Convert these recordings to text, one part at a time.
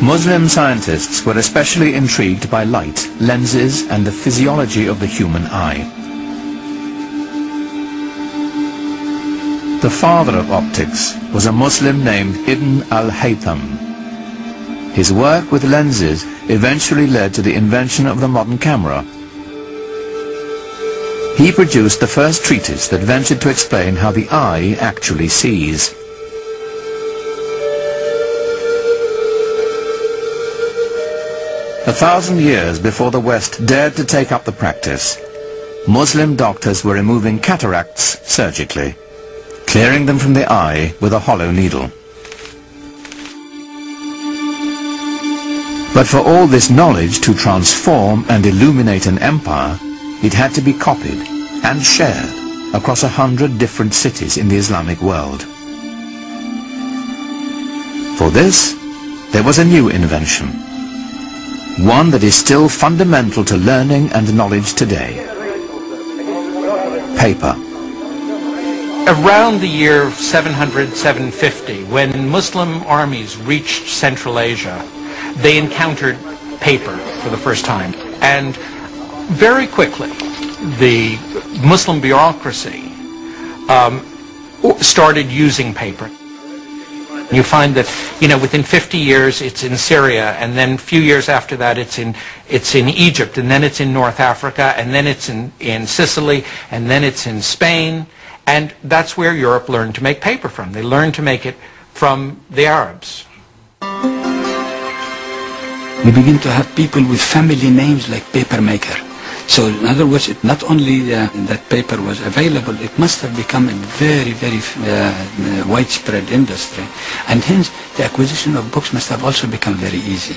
Muslim scientists were especially intrigued by light, lenses and the physiology of the human eye. The father of optics was a Muslim named Ibn al-Haytham. His work with lenses eventually led to the invention of the modern camera. He produced the first treatise that ventured to explain how the eye actually sees. A thousand years before the West dared to take up the practice, Muslim doctors were removing cataracts surgically, clearing them from the eye with a hollow needle. But for all this knowledge to transform and illuminate an empire, it had to be copied and shared across a hundred different cities in the Islamic world. For this, there was a new invention, one that is still fundamental to learning and knowledge today. Paper. Around the year 700, 750, when Muslim armies reached Central Asia, they encountered paper for the first time. And very quickly, the Muslim bureaucracy um, started using paper. You find that, you know, within 50 years it's in Syria, and then a few years after that it's in, it's in Egypt, and then it's in North Africa, and then it's in, in Sicily, and then it's in Spain. And that's where Europe learned to make paper from. They learned to make it from the Arabs. We begin to have people with family names like papermaker. So in other words, it not only uh, that paper was available, it must have become a very, very uh, widespread industry. And hence, the acquisition of books must have also become very easy.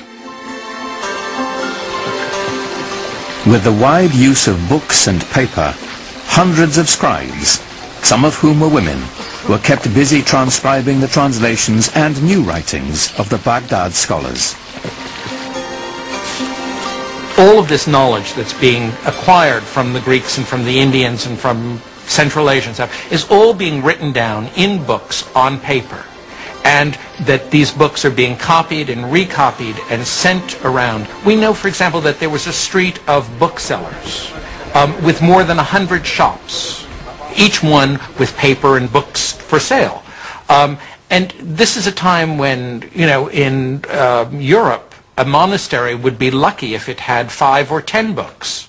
With the wide use of books and paper, hundreds of scribes, some of whom were women, were kept busy transcribing the translations and new writings of the Baghdad scholars all of this knowledge that's being acquired from the Greeks and from the Indians and from Central Asian stuff is all being written down in books on paper. And that these books are being copied and recopied and sent around. We know, for example, that there was a street of booksellers um, with more than 100 shops, each one with paper and books for sale. Um, and this is a time when, you know, in uh, Europe, a monastery would be lucky if it had five or ten books.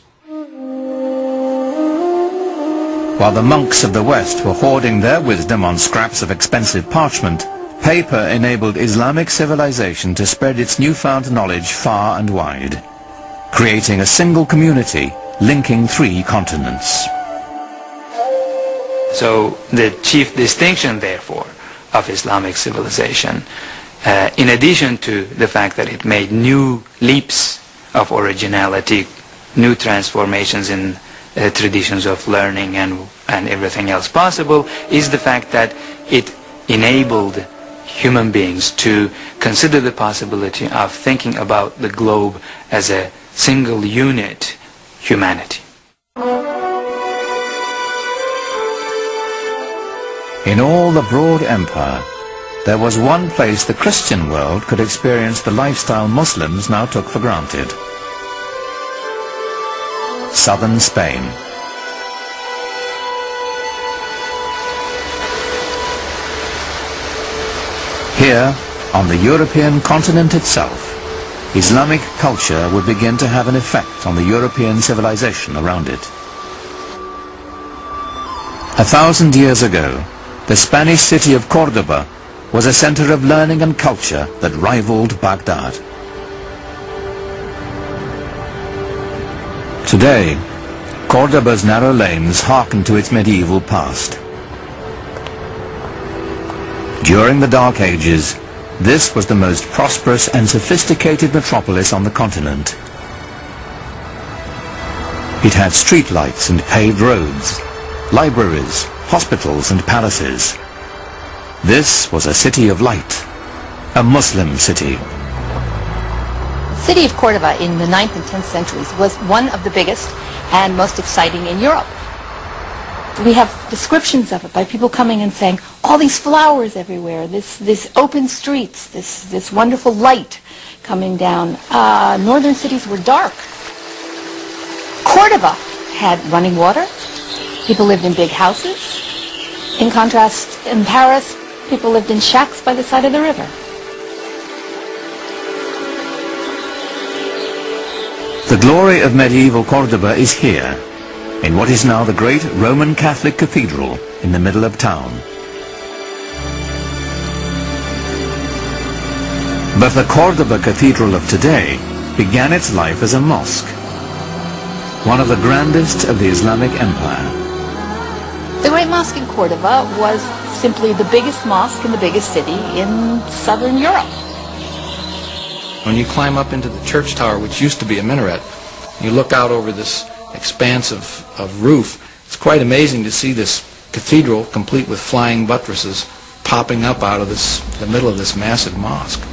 While the monks of the West were hoarding their wisdom on scraps of expensive parchment, paper enabled Islamic civilization to spread its newfound knowledge far and wide, creating a single community linking three continents. So the chief distinction, therefore, of Islamic civilization uh, in addition to the fact that it made new leaps of originality, new transformations in uh, traditions of learning and, and everything else possible, is the fact that it enabled human beings to consider the possibility of thinking about the globe as a single unit, humanity. In all the broad empire, there was one place the Christian world could experience the lifestyle Muslims now took for granted. Southern Spain. Here, on the European continent itself, Islamic culture would begin to have an effect on the European civilization around it. A thousand years ago, the Spanish city of Cordoba was a center of learning and culture that rivaled Baghdad. Today, Cordoba's narrow lanes hearken to its medieval past. During the Dark Ages, this was the most prosperous and sophisticated metropolis on the continent. It had streetlights and paved roads, libraries, hospitals and palaces. This was a city of light, a Muslim city. The city of Cordoba in the 9th and 10th centuries was one of the biggest and most exciting in Europe. We have descriptions of it by people coming and saying, all these flowers everywhere, this, this open streets, this, this wonderful light. coming down. Uh, northern cities were dark. Cordoba had running water. People lived in big houses. In contrast, in Paris, people lived in shacks by the side of the river. The glory of medieval Cordoba is here, in what is now the great Roman Catholic Cathedral in the middle of town. But the Cordoba Cathedral of today began its life as a mosque, one of the grandest of the Islamic Empire. The Great Mosque in Cordoba was simply the biggest mosque in the biggest city in southern Europe. When you climb up into the church tower, which used to be a minaret, you look out over this expanse of, of roof. It's quite amazing to see this cathedral, complete with flying buttresses, popping up out of this, the middle of this massive mosque.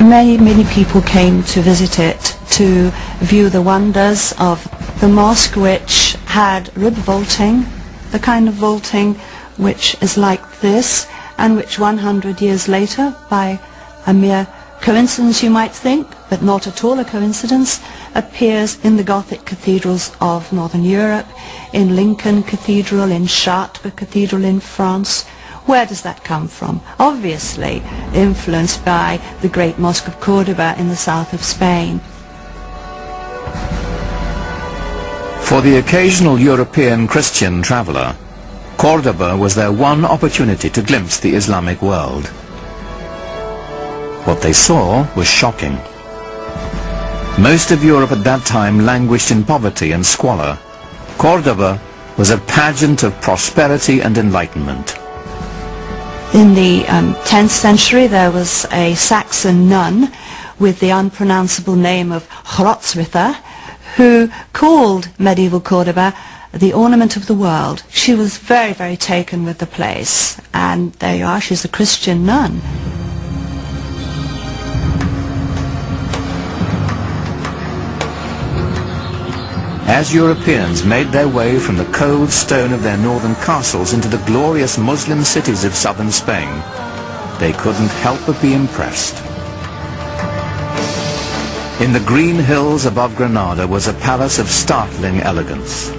Many, many people came to visit it to view the wonders of the mosque which had rib vaulting, the kind of vaulting which is like this and which 100 years later, by a mere coincidence you might think, but not at all a coincidence, appears in the Gothic cathedrals of Northern Europe, in Lincoln Cathedral, in Chartres Cathedral in France. Where does that come from? Obviously influenced by the great Mosque of Cordoba in the south of Spain. For the occasional European Christian traveller, Cordoba was their one opportunity to glimpse the Islamic world. What they saw was shocking. Most of Europe at that time languished in poverty and squalor. Cordoba was a pageant of prosperity and enlightenment. In the um, 10th century there was a Saxon nun with the unpronounceable name of Hrotswitha who called medieval Cordoba the ornament of the world. She was very, very taken with the place and there you are, she's a Christian nun. As Europeans made their way from the cold stone of their northern castles into the glorious Muslim cities of southern Spain, they couldn't help but be impressed. In the green hills above Granada was a palace of startling elegance,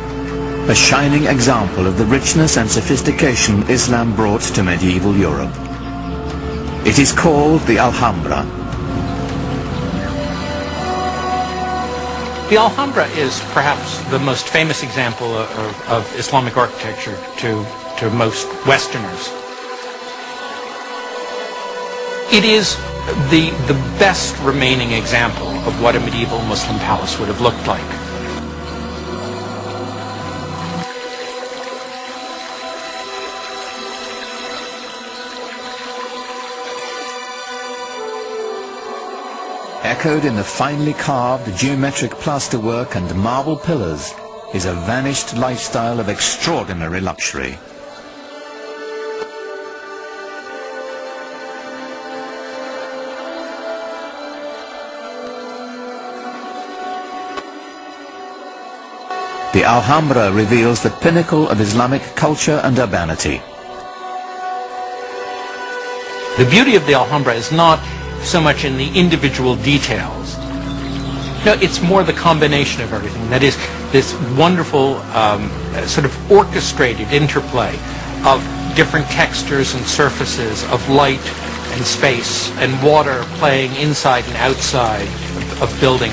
a shining example of the richness and sophistication Islam brought to medieval Europe. It is called the Alhambra, The Alhambra is perhaps the most famous example of, of Islamic architecture to, to most Westerners. It is the, the best remaining example of what a medieval Muslim palace would have looked like. Echoed in the finely carved geometric plasterwork and marble pillars is a vanished lifestyle of extraordinary luxury. The Alhambra reveals the pinnacle of Islamic culture and urbanity. The beauty of the Alhambra is not so much in the individual details. No, it's more the combination of everything. That is, this wonderful um, sort of orchestrated interplay of different textures and surfaces of light and space and water playing inside and outside of, of building